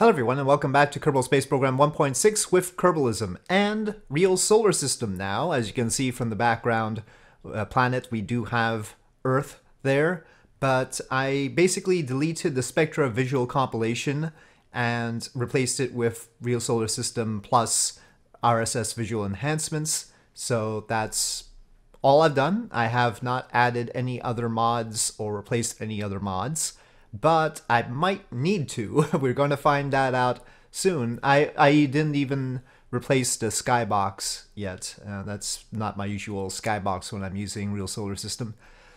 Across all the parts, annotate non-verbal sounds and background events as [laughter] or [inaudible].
Hello everyone and welcome back to Kerbal Space Program 1.6 with Kerbalism and real solar system now. As you can see from the background uh, planet, we do have Earth there, but I basically deleted the Spectra visual compilation and replaced it with real solar system plus RSS visual enhancements. So that's all I've done. I have not added any other mods or replaced any other mods but I might need to. [laughs] We're going to find that out soon. I, I didn't even replace the skybox yet. Uh, that's not my usual skybox when I'm using Real Solar System.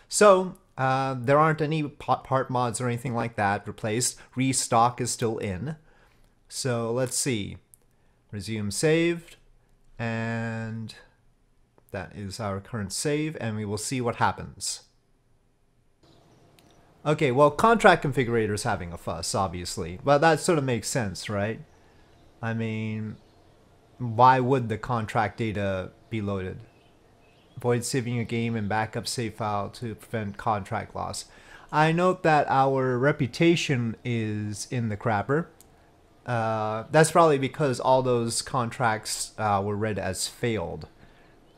So uh, there aren't any part mods or anything like that replaced. Restock is still in. So let's see. Resume saved. And that is our current save. And we will see what happens. Okay, well, contract configurator is having a fuss, obviously. But that sort of makes sense, right? I mean, why would the contract data be loaded? Avoid saving a game and backup save file to prevent contract loss. I note that our reputation is in the crapper. Uh, that's probably because all those contracts uh, were read as failed.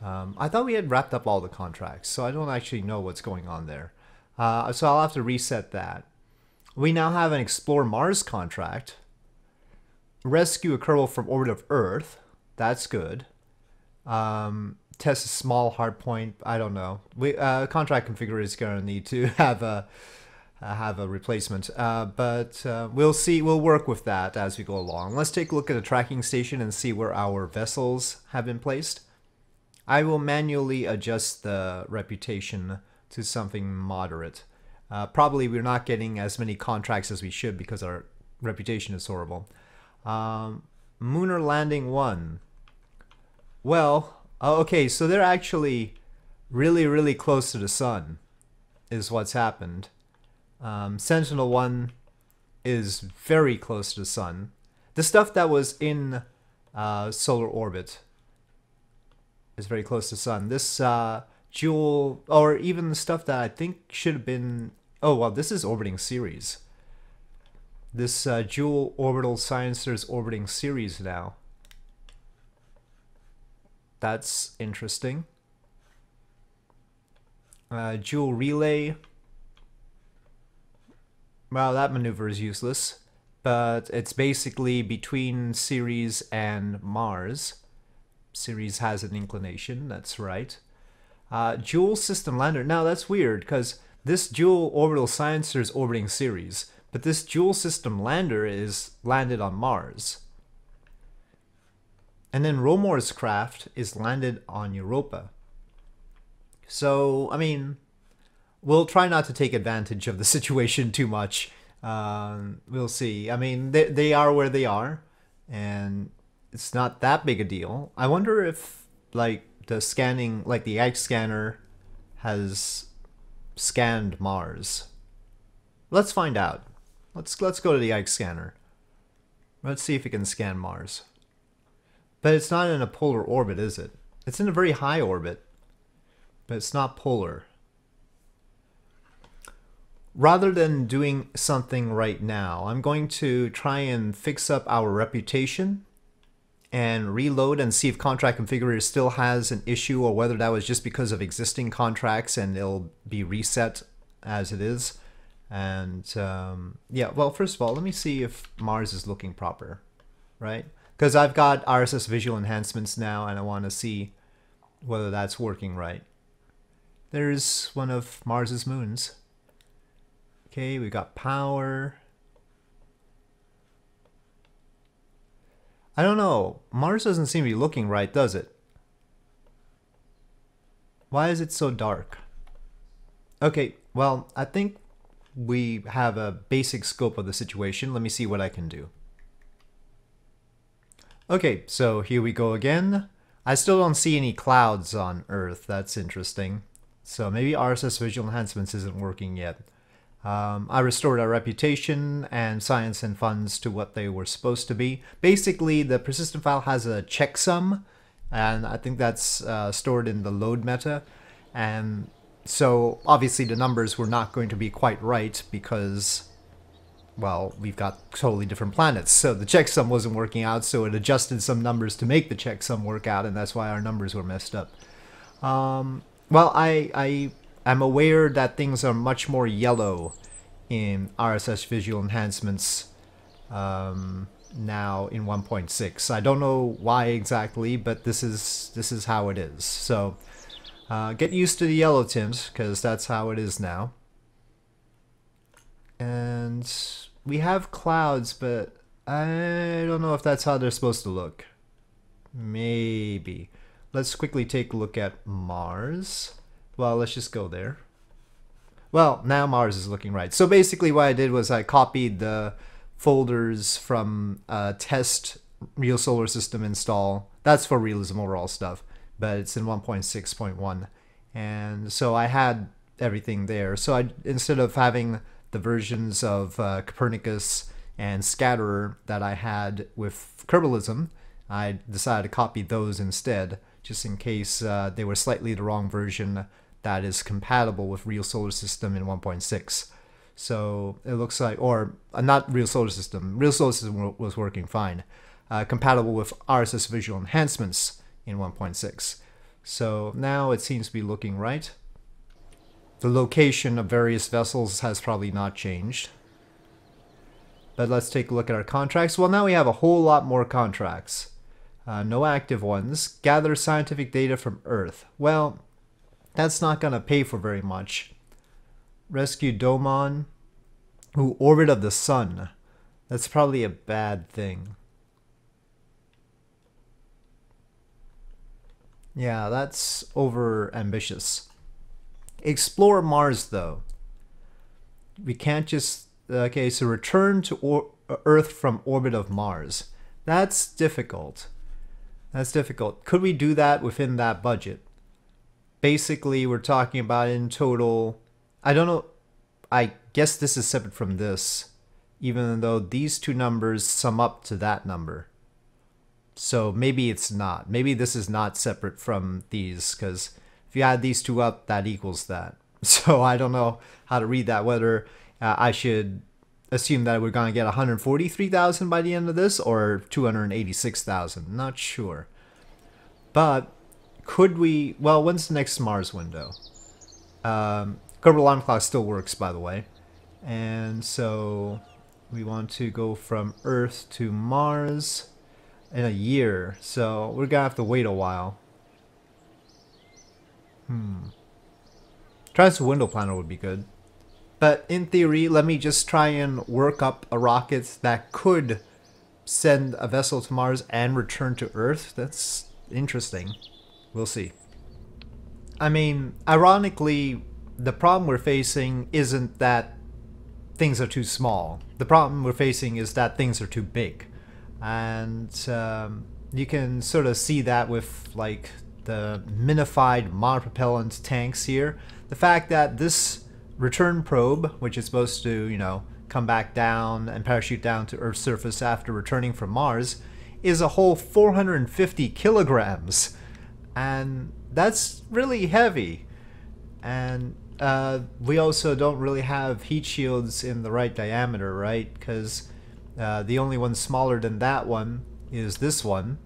Um, I thought we had wrapped up all the contracts, so I don't actually know what's going on there. Uh, so I'll have to reset that. We now have an Explore Mars contract. Rescue a Kerbal from orbit of Earth. That's good. Um, test a small hardpoint. I don't know. We uh, contract configurator is going to need to [laughs] have a uh, have a replacement. Uh, but uh, we'll see. We'll work with that as we go along. Let's take a look at the tracking station and see where our vessels have been placed. I will manually adjust the reputation to something moderate. Uh, probably we're not getting as many contracts as we should because our reputation is horrible. Um, Lunar Landing 1. Well, oh, okay, so they're actually really, really close to the sun, is what's happened. Um, Sentinel 1 is very close to the sun. The stuff that was in uh, solar orbit is very close to sun. This uh, Jool, or even stuff that I think should have been. Oh well, this is orbiting series. This uh, Jool Orbital Sciences orbiting series now. That's interesting. Uh, Jool Relay. Well, that maneuver is useless, but it's basically between Ceres and Mars. Ceres has an inclination, that's right. Uh, System Lander. Now that's weird because this Jool Orbital Sciencer is orbiting Ceres, but this Jool System Lander is landed on Mars. And then Romor's craft is landed on Europa. So, I mean, we'll try not to take advantage of the [laughs] situation too much. Um, we'll see. I mean, they, they are where they are, and it's not that big a deal. I wonder if, like, the scanning, like the Ike scanner, has scanned Mars. Let's find out. Let's let's go to the Ike scanner. Let's see if it can scan Mars. But it's not in a polar orbit, is it? It's in a very high orbit, but it's not polar. Rather than doing something right now, I'm going to try and fix up our reputation and reload and see if contract configurator still has an issue or whether that was just because of existing contracts and it'll be reset as it is. And um, yeah, well, first of all, let me see if Mars is looking proper, right? Because I've got RSS visual enhancements now and I want to see whether that's working right. There's one of Mars's moons. Okay, we got power. I don't know. Mars doesn't seem to be looking right, does it? Why is it so dark? Okay, well, I think we have a basic scope of the situation. Let me see what I can do. Okay, so here we go again. I still don't see any clouds on Earth. That's interesting. So maybe RSS Visual Enhancements isn't working yet. Um, I restored our reputation and science and funds to what they were supposed to be. Basically, the persistent file has a checksum, and I think that's uh, stored in the load meta. And so obviously the numbers were not going to be quite right because well, we've got totally different planets. So the checksum wasn't working out, so it adjusted some numbers to make the checksum work out, and that's why our numbers were messed up. Um, well, I, I am aware that things are much more yellow in RSS visual enhancements um, now in 1.6. I don't know why exactly, but this is this is how it is. So uh, get used to the yellow tint because that's how it is now. And we have clouds, but I don't know if that's how they're supposed to look. Maybe. Let's quickly take a look at Mars. Well, let's just go there. Well, now Mars is looking right. So basically what I did was I copied the folders from uh, test real solar system install. That's for realism overhaul stuff, but it's in 1.6.1. And so I had everything there. So I instead of having the versions of uh, Kopernicus and Scatterer that I had with Kerbalism, I decided to copy those instead, just in case uh, they were slightly the wrong version that is compatible with Real Solar System in 1.6. So it looks like, or uh, not Real Solar System, Real Solar System was working fine, uh, compatible with RSS Visual Enhancements in 1.6. So now it seems to be looking right. The location of various vessels has probably not changed. But let's take a look at our contracts. Well, now we have a whole lot more contracts. Uh, no active ones. Gather scientific data from Earth. Well, that's not going to pay for very much. Rescue Domon, who orbit of the sun. That's probably a bad thing. Yeah, that's over ambitious. Explore Mars, though. We can't just... Okay, so return to Earth from orbit of Mars. That's difficult. That's difficult. Could we do that within that budget? Basically, we're talking about in total... I don't know... I guess this is separate from this, even though these two numbers sum up to that number. So maybe it's not. Maybe this is not separate from these, because if you add these two up, that equals that. [laughs] So I don't know how to read that, whether uh, I should assume that we're going to get 143,000 by the end of this or 286,000. Not sure. But could we... Well, when's the next Mars window? Um, Kerbal Alarm Clock still works, by the way. And so we want to go from Earth to Mars in a year. So we're going to have to wait a while. Hmm. Transfer window planner would be good. But in theory, let me just try and work up a rocket that could send a vessel to Mars and return to Earth. That's interesting. We'll see. I mean, ironically, the problem we're facing isn't that things are too small. The problem we're facing is that things are too big. And um, you can sort of see that with like the minified monopropellant tanks here. The fact that this return probe, which is supposed to, you know, come back down and parachute down to Earth's surface after returning from Mars, is a whole 450 kilograms. And that's really heavy. And uh, we also don't really have heat shields in the right diameter, right? Because uh, the only one smaller than that one is this one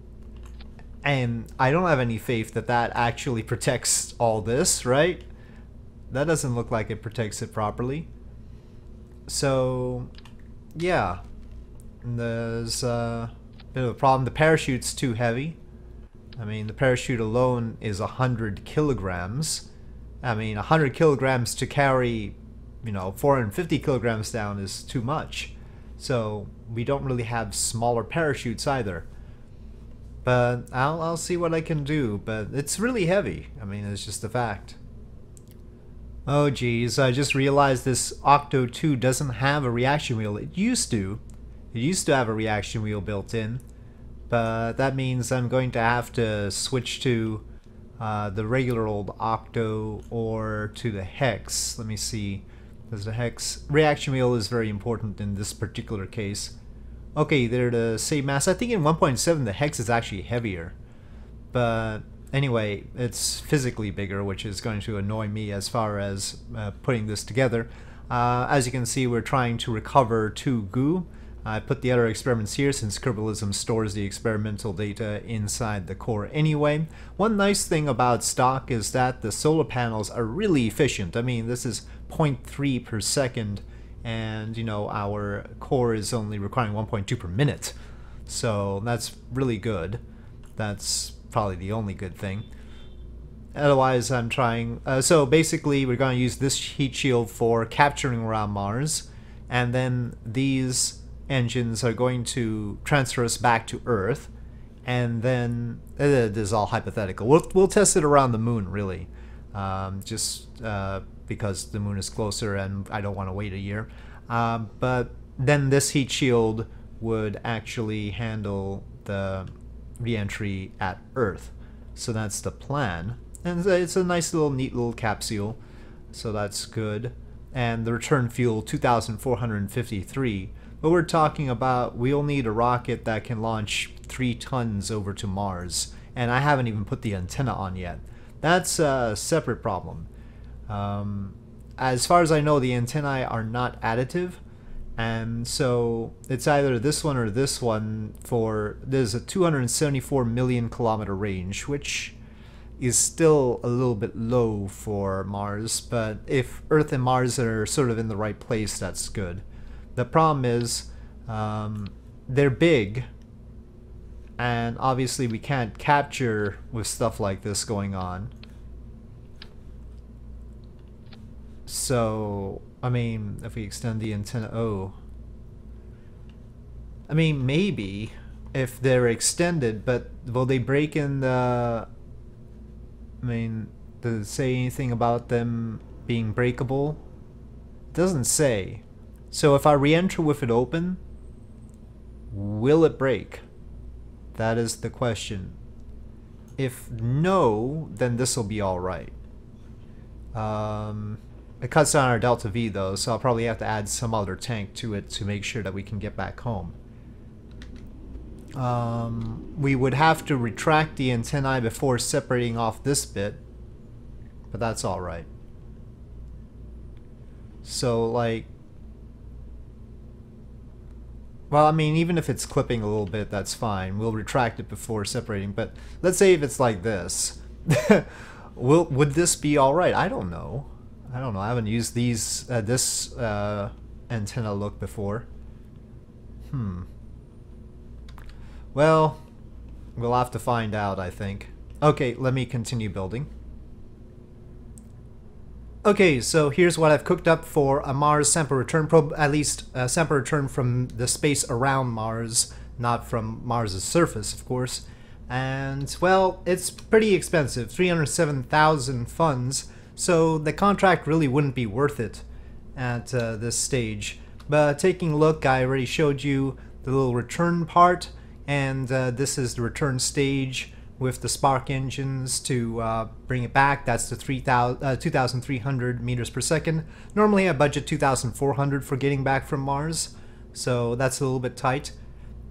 and I don't have any faith that that actually protects all this, right? That doesn't look like it protects it properly. So, yeah. There's a bit of a problem. The parachute's too heavy. I mean, the parachute alone is 100 kilograms. I mean, 100 kilograms to carry, you know, 450 kilograms down is too much. So, we don't really have smaller parachutes either. But I'll, I'll see what I can do, but it's really heavy. I mean, it's just a fact. Oh geez, I just realized this Octo 2 doesn't have a reaction wheel. It used to. It used to have a reaction wheel built in. But that means I'm going to have to switch to uh, the regular old Octo or to the Hex. Let me see. Because the Hex reaction wheel is very important in this particular case. Okay, they're the same mass. I think in 1.7 the hex is actually heavier. But anyway, it's physically bigger, which is going to annoy me as far as uh, putting this together. Uh, as you can see, we're trying to recover two goo. I put the other experiments here since Kerbalism stores the experimental data inside the core anyway. One nice thing about stock is that the solar panels are really efficient. I mean, this is 0.3 per second and you know our core is only requiring 1.2 per minute. So that's really good. That's probably the only good thing. Otherwise, I'm trying... Uh, so basically, we're going to use this heat shield for capturing around Mars, and then these engines are going to transfer us back to Earth, and then uh, this all hypothetical. We'll we'll test it around the moon, really, um, just uh, because the moon is closer, and I don't want to wait a year. Um, but then this heat shield would actually handle the reentry at Earth. So that's the plan, and it's a nice little, neat little capsule. So that's good. And the return fuel 2,453 but we're talking about we'll need a rocket that can launch three tons over to Mars. And I haven't even put the antenna on yet. That's a separate problem. Um, as far as I know, the antennae are not additive. And so it's either this one or this one for there's a 274 million kilometer range, which is still a little bit low for Mars, but if Earth and Mars are sort of in the right place, that's good. The problem is um, they're big, and obviously we can't capture with stuff like this going on. So, I mean, if we extend the antenna, oh. I mean, maybe if they're extended, but will they break in the... I mean, does it say anything about them being breakable? Doesn't say. So if I re-enter with it open, will it break? That is the question. If no, then this will be alright. Um, it cuts down our delta V though, so I'll probably have to add some other tank to it to make sure that we can get back home. Um, we would have to retract the antennae before separating off this bit, but that's alright. So like, well, I mean, even if it's clipping a little bit, that's fine. We'll retract it before separating. But let's say if it's like this. [laughs] will Would this be alright? I don't know. I don't know. I haven't used these uh, this uh, antenna look before. Hmm. Well, we'll have to find out, I think. Okay, let me continue building. Okay, so here's what I've cooked up for a Mars sample return probe, at least a sample return from the space around Mars, not from Mars's surface, of course. And, well, it's pretty expensive, 307,000 funds, so the contract really wouldn't be worth it at uh, this stage. But taking a look, I already showed you the little return part, and uh, this is the return stage with the spark engines to uh, bring it back. That's the 3, uh, 2,300 meters per second. Normally I budget 2,400 for getting back from Mars, so that's a little bit tight.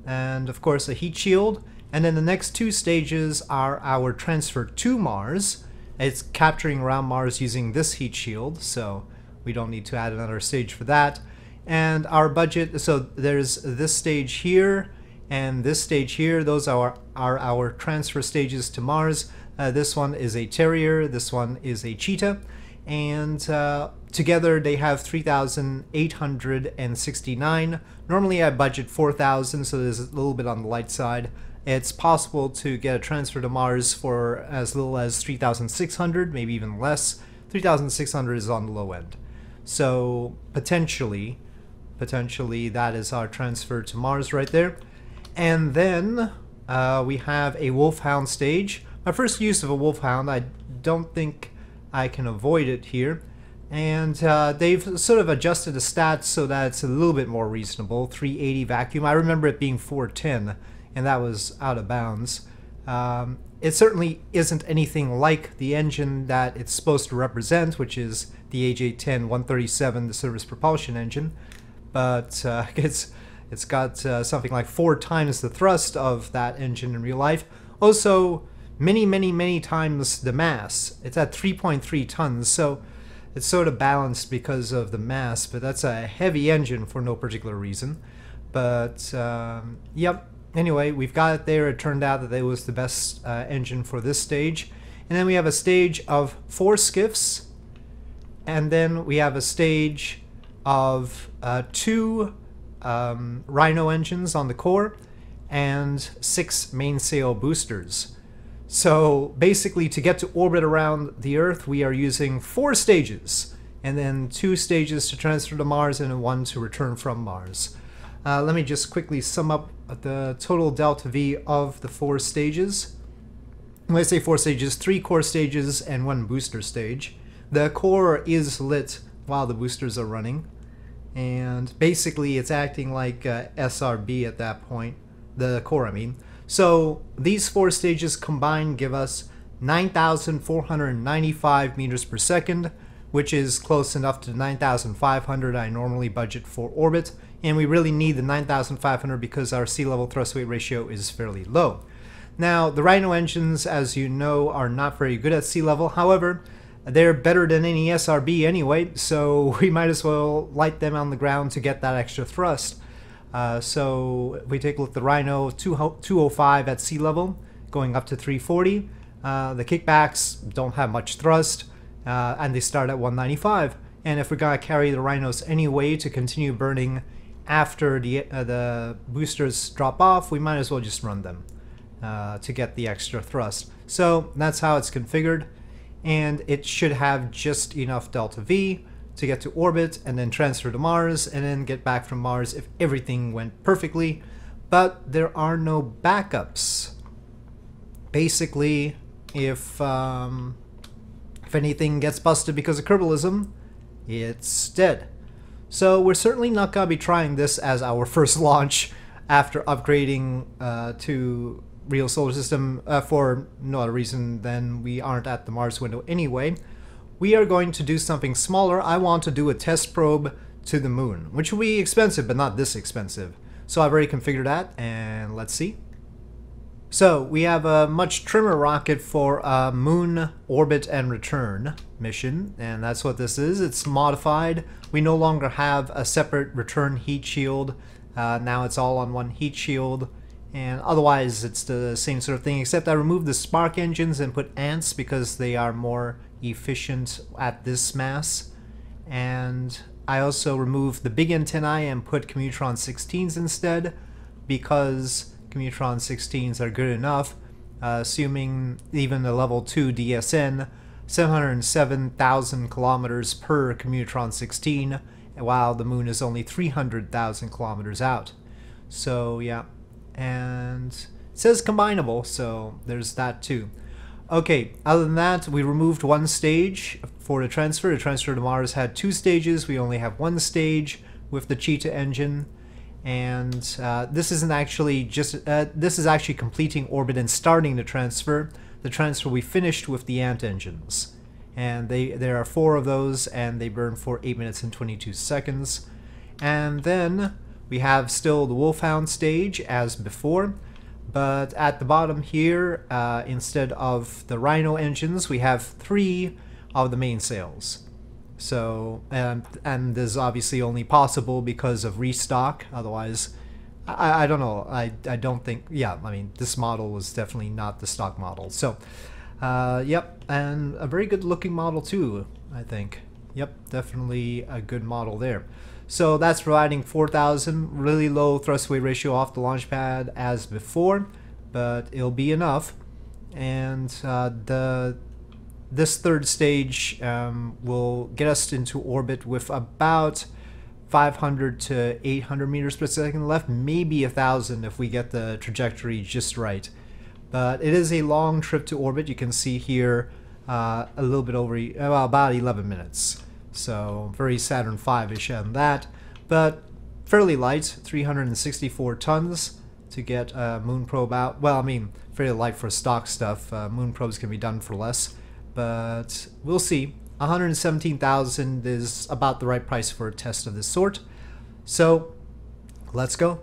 And of course a heat shield. And then the next two stages are our transfer to Mars. It's capturing around Mars using this heat shield, so we don't need to add another stage for that. And our budget, so there's this stage here, and this stage here, those are, are our transfer stages to Mars. Uh, this one is a Terrier, this one is a Cheetah, and uh, together they have 3,869. Normally I budget 4,000, so there's a little bit on the light side. It's possible to get a transfer to Mars for as little as 3,600, maybe even less. 3,600 is on the low end. So potentially, potentially that is our transfer to Mars right there. And then uh, we have a Wolfhound stage. My first use of a Wolfhound, I don't think I can avoid it here. And uh, they've sort of adjusted the stats so that it's a little bit more reasonable. 380 vacuum. I remember it being 410, and that was out of bounds. Um, it certainly isn't anything like the engine that it's supposed to represent, which is the AJ10 137, the service propulsion engine. But uh, [laughs] it's it's got uh, something like four times the thrust of that engine in real life. Also, many, many, many times the mass. It's at 3.3 tons, so It's sort of balanced because of the mass, but that's a heavy engine for no particular reason. But, um, yep. Anyway, we've got it there. It turned out that it was the best uh, engine for this stage. And then we have a stage of four skiffs. And then we have a stage of uh, two um, Rhino engines on the core and six mainsail boosters. So basically, to get to orbit around the Earth, we are using four stages, and then two stages to transfer to Mars and one to return from Mars. Uh, let me just quickly sum up the total delta V of the four stages. When I say four stages, three core stages and one booster stage. The core is lit while the boosters are running, and basically it's acting like uh, SRB at that point. The core, I mean. So these four stages combined give us 9,495 meters per second, which is close enough to 9,500 I normally budget for orbit, and we really need the 9,500 because our sea level thrust weight ratio is fairly low. Now, the Rhino engines, as you know, are not very good at sea level. However, they're better than any SRB anyway, so [laughs] we might as well light them on the ground to get that extra thrust. Uh, so if we take a look at the Rhino 205 at sea level, going up to 340. Uh, the kickbacks don't have much thrust, uh, and they start at 195. And if we're gonna carry the Rhinos anyway to continue burning after the uh, the boosters drop off, we might as well just run them uh, to get the extra thrust. So that's how it's configured, and it should have just enough delta V to get to orbit and then transfer to Mars and then get back from Mars if everything went perfectly. But there are no backups. Basically, if um, if anything gets busted because of Kerbalism, it's dead. So we're certainly not going to be trying this as our [laughs] first launch after upgrading uh, to real solar system uh, for no other reason than we aren't at the Mars window anyway we are going to do something smaller. I want to do a test probe to the moon, which will be expensive, but not this expensive. So I've already configured that, and let's see. So we have a much trimmer rocket for a moon orbit and return mission, and that's what this is. It's modified. We no longer have a separate return heat shield. Uh, now it's all on one heat shield, and otherwise it's the same sort of thing, except I removed the spark engines and put ants because they are more efficient at this mass. And I also removed the big antennae and put Commutron 16s instead because Commutron 16s are good enough, uh, assuming even the level 2 DSN, 707,000 kilometers per Commutron 16, while the moon is only 300,000 kilometers out. So yeah, and it says combinable, so there's that too. Okay, other than that, we removed one stage for the transfer. The transfer to Mars had two stages. We only have one stage with the Cheetah engine. And uh, this isn't actually just, uh, this is actually completing orbit and starting the transfer. The transfer we finished with the Ant engines. And they there are four of those, and they burn for 8 minutes and 22 seconds. And then we have still the Wolfhound stage as before. But at the bottom here, uh, instead of the Rhino engines, we have three of the mainsails. So, and, and this is obviously only possible because of restock. Otherwise, I, I don't know. I, I don't think, yeah, I mean, this model was definitely not the stock model. So, uh, yep, and a very good looking model too, I think. Yep, definitely a good model there. So that's providing 4,000, really low thrust weight ratio off the launch pad as before, but it'll be enough. And uh, the this third stage um, will get us into orbit with about 500 to 800 meters per second left, maybe a thousand if we get the trajectory just right. But it is a long trip to orbit. You can see here uh, a little bit over, well, about 11 minutes. So very Saturn V-ish on that, but fairly light, 364 tons to get a moon probe out. Well, I mean, fairly light for stock stuff. Uh, moon probes can be done for less, but we'll see. 117,000 is about the right price for a test of this sort. So, let's go.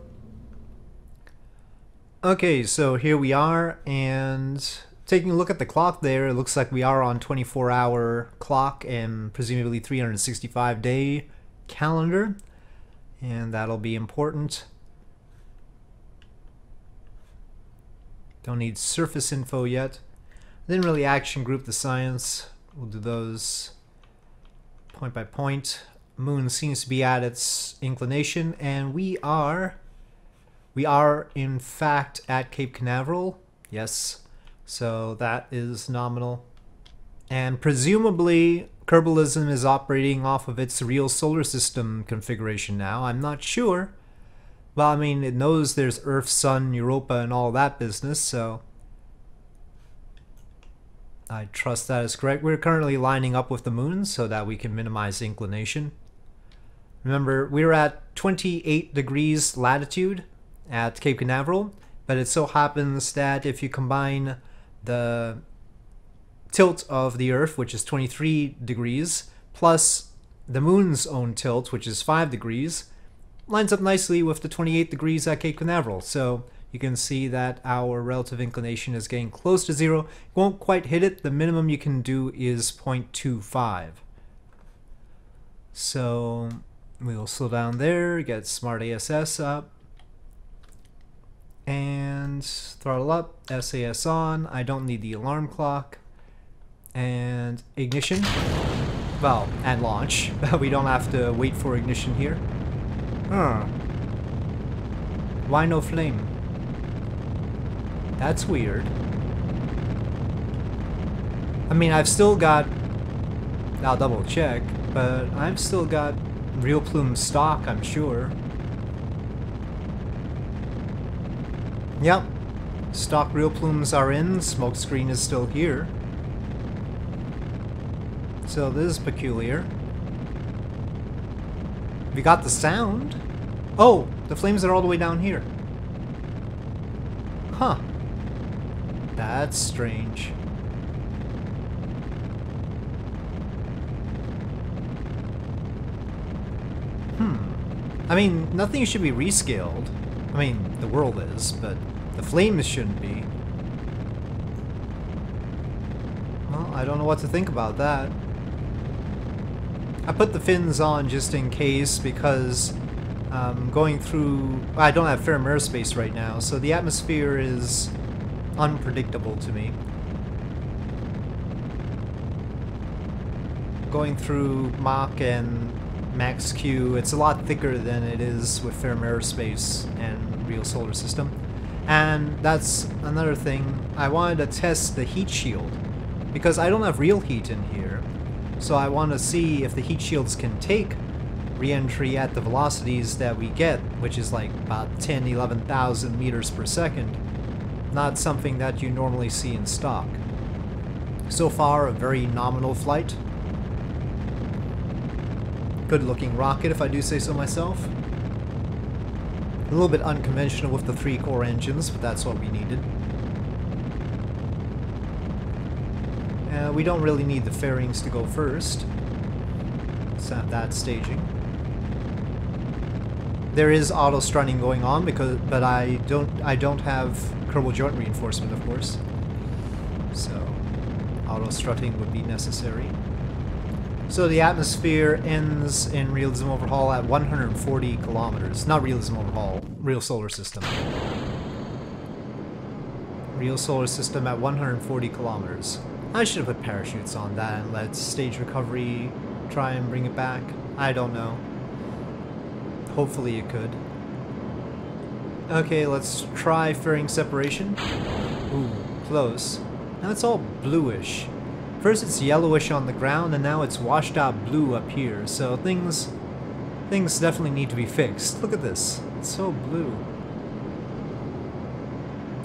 Okay, so here we are, and taking a look at the clock there, it looks like we are on 24 hour clock and presumably 365 day calendar. And that'll be important. Don't need surface info yet. Didn't really action group the science. We'll do those point by point. Moon seems to be at its inclination, and we are, we are in fact at Cape Canaveral. Yes, so that is nominal. And presumably, Kerbalism is operating off of its real solar system configuration now. I'm not sure. Well, I mean, it knows there's Earth, Sun, Europa, and all that business, so I trust that is correct. We're currently lining up with the moon so that we can minimize inclination. Remember, we're at 28 degrees latitude at Cape Canaveral, but it so happens that if you combine the tilt of the Earth, which is 23 degrees, plus the moon's own tilt, which is 5 degrees, lines up nicely with the 28 degrees at Cape Canaveral. So you can see that our relative inclination is getting close to zero. It Won't quite hit it. The minimum you can do is 0.25. So we'll slow down there, get Smart ASS up, and throttle up, SAS on. I don't need the alarm clock. And ignition. Well, and launch. [laughs] we don't have to wait for ignition here. Huh. Why no flame? That's weird. I mean, I've still got... I'll double check, but I've still got real plume stock, I'm sure. Yep. Stock real plumes are in, smokescreen is still here. So this is peculiar. We got the sound. Oh, the flames are all the way down here. Huh. That's strange. Hmm. I mean, nothing should be rescaled. I mean, the world is, but the flames shouldn't be. Well, I don't know what to think about that. I put the fins on just in case because um, going through... I don't have Ferram Aerospace right now, so the atmosphere is unpredictable to me. Going through Mach and Max Q, it's a lot thicker than it is with Ferram Aerospace and real solar system. And that's another thing, I wanted to test the heat shield, because I don't have real heat in here. So I want to see if the heat shields can take re-entry at the velocities that we get, which is like about 10, 11,000 meters per second not something that you normally see in stock. So far, a very nominal flight. Good looking rocket, if I do say so myself. A little bit unconventional with the three core engines, but that's what we needed. Uh, we don't really need the fairings to go first. Let's have that staging. There is auto strutting going on because, but I don't, I don't have Kerbal joint reinforcement, of course. So, auto strutting would be necessary. So the atmosphere ends in realism overhaul at 140 kilometers. Not realism overhaul, real solar system. Real solar system at 140 kilometers. I should have put parachutes on that and let stage recovery try and bring it back. I don't know. Hopefully it could. Okay, let's try fairing separation. Ooh, close. Now it's all bluish. First it's yellowish on the ground, and now it's washed out blue up here, so things... Things definitely need to be fixed. Look at this. It's so blue.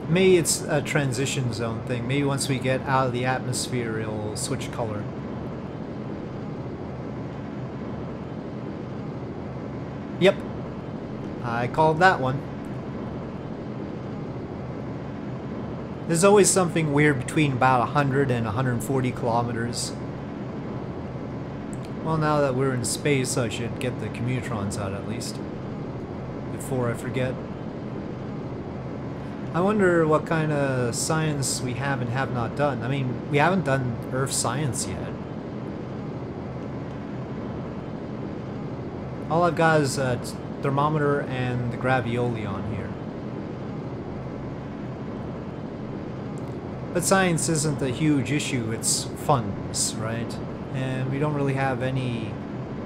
Maybe it's a transition zone thing. Maybe once we get out of the atmosphere, it'll switch color. Yep. I called that one. There's always something weird between about 100 and 140 kilometers. Well, now that we're in space, I should get the commutrons out at least. Before I forget. I wonder what kind of science we have and have not done. I mean, we haven't done Earth science yet. All I've got is a thermometer and the gravioli on here. But science isn't a huge issue, it's funds, right? And we don't really have any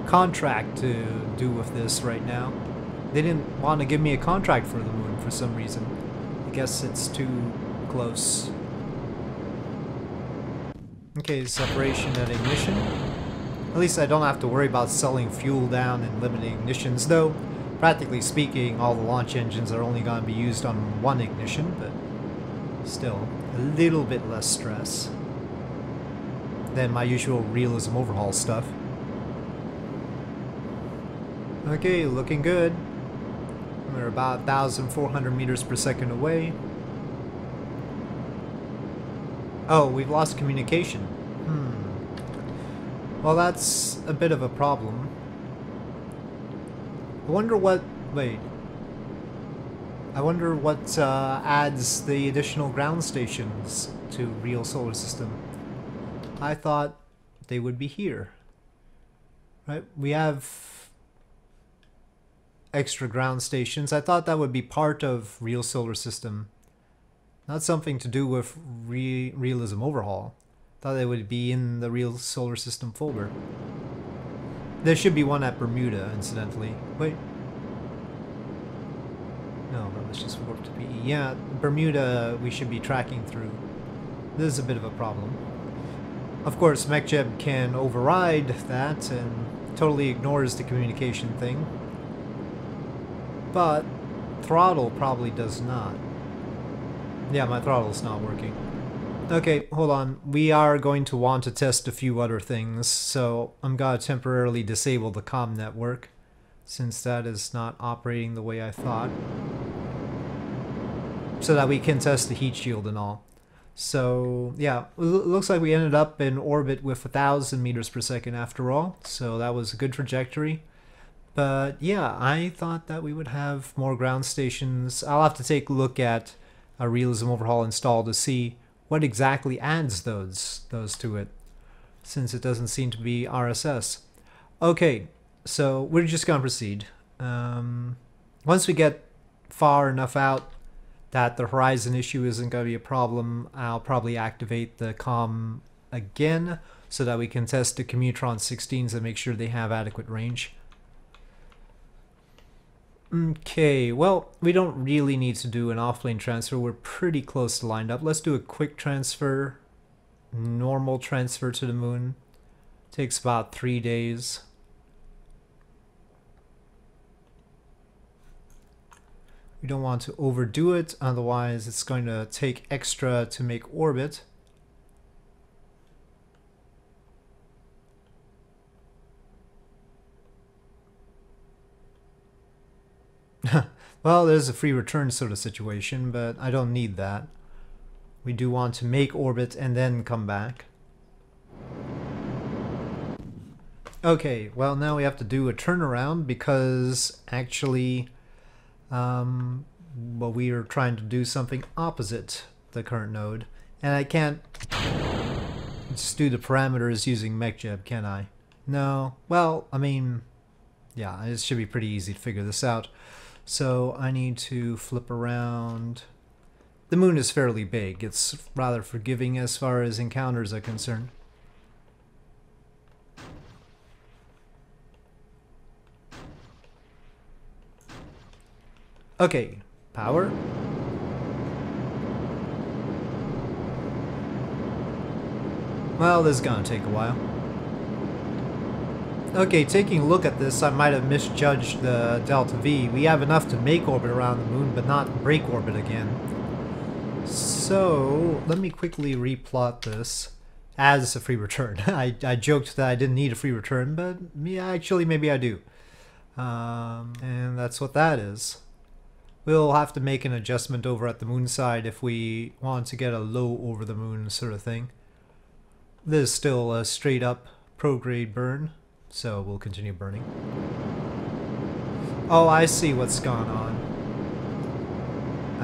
contract to do with this right now. They didn't want to give me a contract for the moon for some reason. I guess it's too close. Okay, separation and ignition. At least I don't have to worry about selling fuel down and limiting ignitions, though practically speaking all the launch engines are only going to be used on one ignition, but still a little bit less stress than my usual realism overhaul stuff. Okay, looking good. We're about 1,400 meters per second away. Oh, we've lost communication. Hmm. Well, that's a bit of a problem. I wonder what... Wait. I wonder what uh, adds the additional ground stations to real solar system. I thought they would be here. Right? We have extra ground stations. I thought that would be part of real solar system. Not something to do with re realism overhaul. Thought they would be in the real solar system folder. There should be one at Bermuda, incidentally. Wait. No, was just warp to PE. Yeah, Bermuda we should be tracking through. This is a bit of a problem. Of course, MechJeb can override that and totally ignores the communication thing but throttle probably does not. Yeah, my throttle's not working. Okay, hold on. We are going to want to test a few other things, so I'm going to temporarily disable the com network, since that is not operating the way I thought. So that we can test the heat shield and all. So, yeah, looks like we ended up in orbit with a thousand meters per second after all, so that was a good trajectory. But yeah, I thought that we would have more ground stations. I'll have to take a look at a realism overhaul install to see what exactly adds those those to it, since it doesn't seem to be RSS. Okay, so we're just gonna proceed. Um, once we get far enough out that the horizon issue isn't going to be a problem, I'll probably activate the COM again so that we can test the Commutron 16s and make sure they have adequate range. Okay, well, we don't really need to do an offplane transfer. We're pretty close to lined up. Let's do a quick transfer, normal transfer to the moon. Takes about three days. We don't want to overdo it, otherwise it's going to take extra to make orbit. [laughs] well, there's a free return sort of situation, but I don't need that. We do want to make orbit and then come back. Okay, well now we have to do a turnaround because actually um, well, we are trying to do something opposite the current node. And I can't just do the parameters using MechJeb, can I? No. Well, I mean, yeah, it should be pretty easy to figure this out. So I need to flip around. The moon is fairly big. It's rather forgiving as far as encounters are concerned. Okay, power. Well, this is gonna take a while. Okay, taking a look at this, I might have misjudged the Delta V. We have enough to make orbit around the moon, but not break orbit again. So, let me quickly replot this as a free return. [laughs] I, I joked that I didn't need a free return, but yeah, actually maybe I do. Um, and that's what that is. We'll have to make an adjustment over at the moon side if we want to get a low over the moon sort of thing. This is still a straight up prograde burn. So we'll continue burning. Oh, I see what's gone on.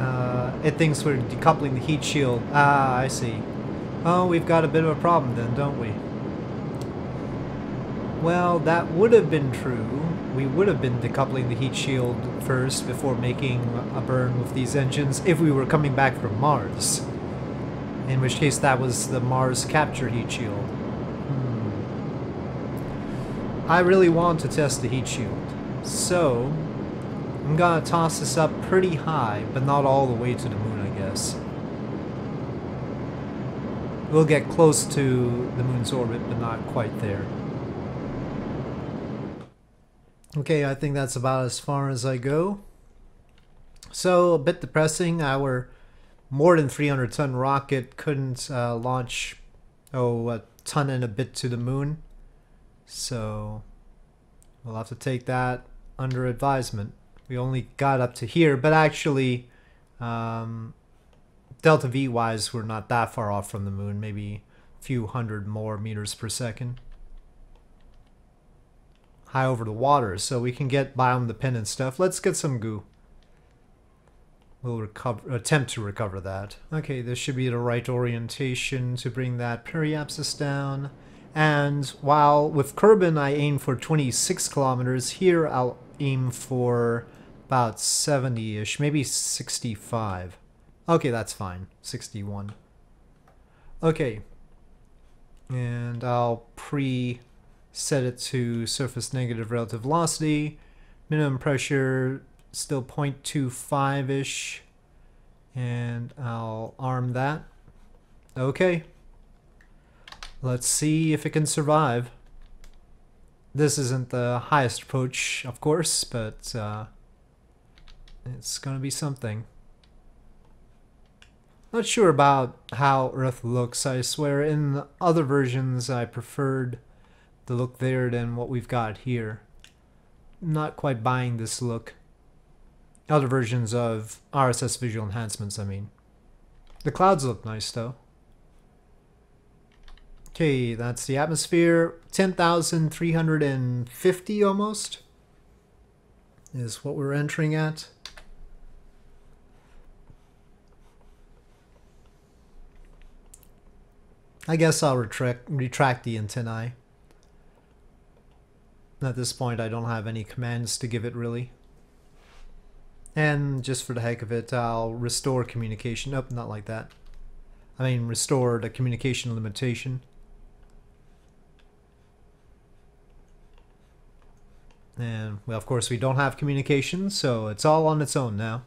Uh, it thinks we're decoupling the heat shield. Ah, I see. Oh, we've got a bit of a problem then, don't we? Well, that would have been true. We would have been decoupling the heat shield first before making a burn with these engines if we were coming back from Mars. In which case that was the Mars capture heat shield. Hmm. I really want to test the heat shield. So, I'm gonna toss this up pretty high, but not all the way to the moon, I guess. We'll get close to the moon's orbit, but not quite there. Okay, I think that's about as far as I go. So, a bit depressing. Our more than 300 ton rocket couldn't uh, launch, oh, a ton and a bit to the moon. So, we'll have to take that under advisement. We only got up to here, but actually, um, delta V wise, we're not that far off from the moon, maybe a few hundred more meters per second high over the water, so we can get pin and stuff. Let's get some goo. We'll recover, attempt to recover that. Okay, this should be the right orientation to bring that periapsis down. And while with Kerbin I aim for 26 kilometers, here I'll aim for about 70-ish, maybe 65. Okay, that's fine. 61. Okay. And I'll pre set it to surface negative relative velocity. Minimum pressure still 0.25-ish. And I'll arm that. Okay. Let's see if it can survive. This isn't the highest approach, of course, but uh, it's gonna be something. Not sure about how Earth looks, I swear. In other versions I preferred the look there than what we've got here. Not quite buying this look. Other versions of RSS visual enhancements, I mean. The clouds look nice though. Okay, that's the atmosphere. 10,350 almost is what we're entering at. I guess I'll retract, retract the antennae. At this point, I don't have any commands to give it really. And just for the heck of it, I'll restore communication. Nope, not like that. I mean, restore the communication limitation. And, well, of course, we don't have communication, so it's all on its own now.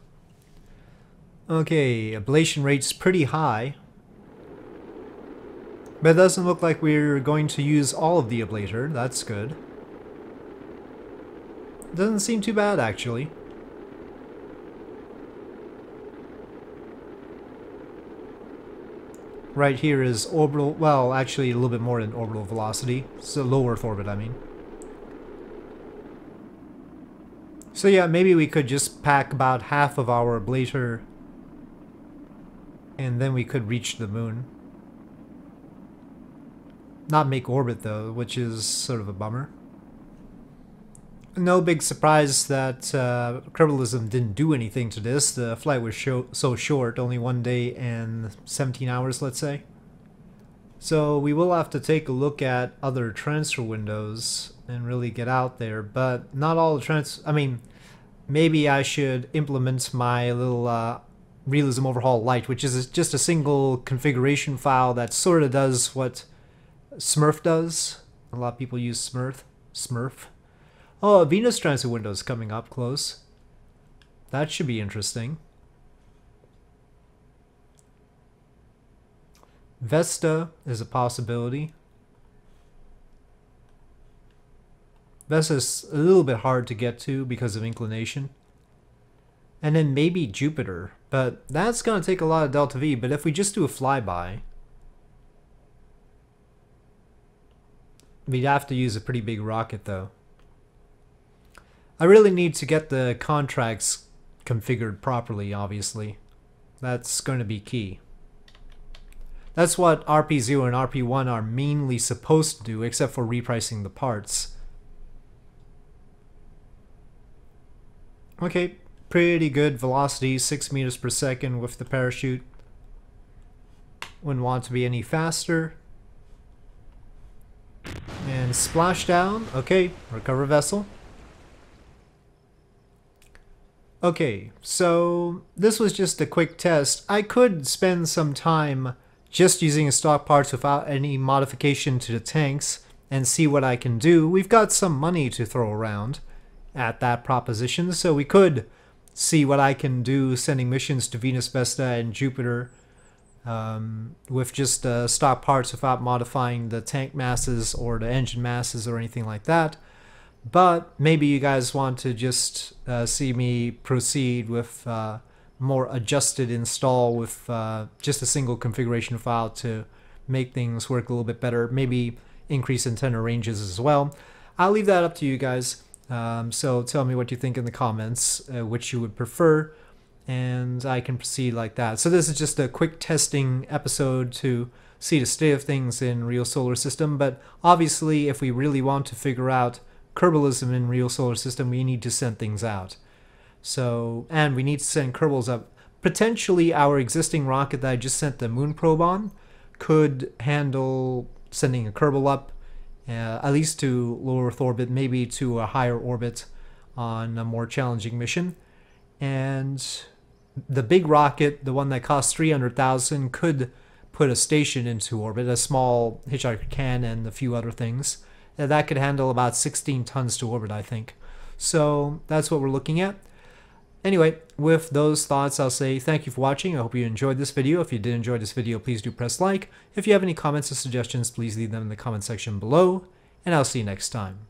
Okay, ablation rate's pretty high. But it doesn't look like we're going to use all of the ablator. That's good. Doesn't seem too bad, actually. Right here is orbital, well, actually a little bit more than orbital velocity. So low Earth orbit, I mean. So yeah, maybe we could just pack about half of our ablator and then we could reach the moon. Not make orbit though, which is sort of a bummer no big surprise that uh, Kerbalism didn't do anything to this. The flight was so short, only one day and 17 hours, let's say. So we will have to take a look at other transfer windows and really get out there, but not all the trans... I mean, maybe I should implement my little uh, realism overhaul light, which is just a single configuration file that sort of does what SMURFF does. A lot of people use SMURFF. SMURFF. Oh, Venus transit window is coming up close. That should be interesting. Vesta is a possibility. Vesta is a little bit hard to get to because of inclination. And then maybe Jupiter, but that's going to take a lot of delta V, but if we just do a flyby, we'd have to use a pretty big rocket though. I really need to get the contracts configured properly, obviously. That's going to be key. That's what RP0 and RP1 are mainly supposed to do, except for repricing the parts. Okay, pretty good velocity, 6 meters per second with the parachute. Wouldn't want to be any faster. And splashdown. Okay, recover vessel. Okay, so this was just a quick test. I could spend some time just using stock parts without any modification to the tanks and see what I can do. We've got some money to throw around at that proposition, so we could see what I can do sending missions to Venus, Vesta, and Jupiter um, with just uh, stock parts without modifying the tank masses or the engine masses or anything like that. But maybe you guys want to just uh, see me proceed with uh, more adjusted install with uh, just a single configuration file to make things work a little bit better. Maybe increase antenna ranges as well. I'll leave that up to you guys. Um, so tell me what you think in the comments, uh, which you would prefer, and I can proceed like that. So this is just a quick testing episode to see the state of things in real solar system, but obviously if we really want to figure out Kerbalism in real solar system, we need to send things out. So, and we need to send Kerbals up. Potentially our existing rocket that I just sent the moon probe on could handle sending a Kerbal up, uh, at least to low Earth orbit, maybe to a higher orbit on a more challenging mission. And the big rocket, the one that costs 300,000, could put a station into orbit, a small hitchhiker can and a few other things. That could handle about 16 tons to orbit, I think. So that's what we're looking at. Anyway, with those thoughts, I'll say thank you for watching. I hope you enjoyed this video. If you did enjoy this video, please do press like. If you have any comments or suggestions, please leave them in the comment section below, and I'll see you next time.